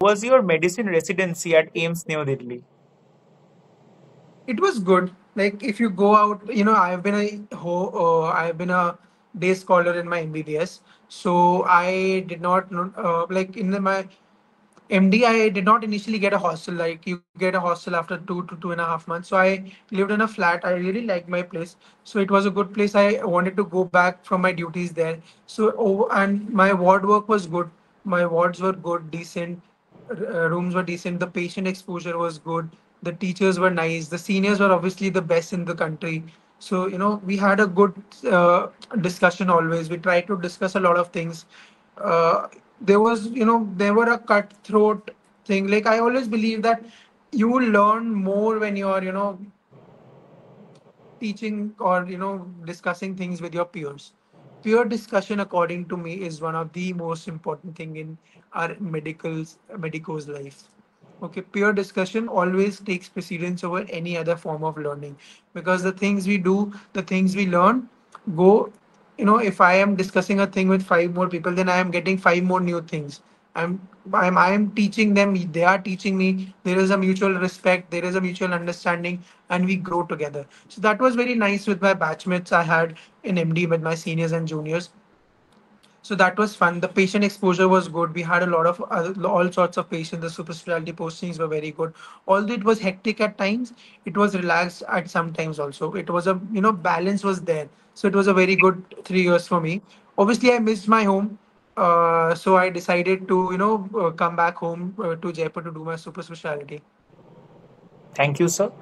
was your medicine residency at AIIMS New Delhi? It was good. Like if you go out, you know, I've been a ho, uh, I've been a day scholar in my MBBS, so I did not uh, like in the, my MD, I did not initially get a hostel. Like you get a hostel after two to two and a half months. So I lived in a flat. I really liked my place. So it was a good place. I wanted to go back from my duties there. So oh, and my ward work was good. My wards were good, decent. Uh, rooms were decent. The patient exposure was good. The teachers were nice. The seniors were obviously the best in the country. So you know we had a good uh, discussion always. We tried to discuss a lot of things. Uh, there was you know there were a cutthroat thing like i always believe that you learn more when you're you know teaching or you know discussing things with your peers peer discussion according to me is one of the most important thing in our medicals medicos life. Okay peer discussion always takes precedence over any other form of learning because the things we do the things we learn go you know if i am discussing a thing with five more people then i am getting five more new things i'm i'm i'm teaching them they are teaching me there is a mutual respect there is a mutual understanding and we grow together so that was very nice with my batchmates i had in md with my seniors and juniors so that was fun. The patient exposure was good. We had a lot of uh, all sorts of patients. The super specialty postings were very good. Although it was hectic at times, it was relaxed at some times also. It was a you know balance was there. So it was a very good three years for me. Obviously, I missed my home. Uh, so I decided to you know uh, come back home uh, to Jaipur to do my super specialty. Thank you, sir.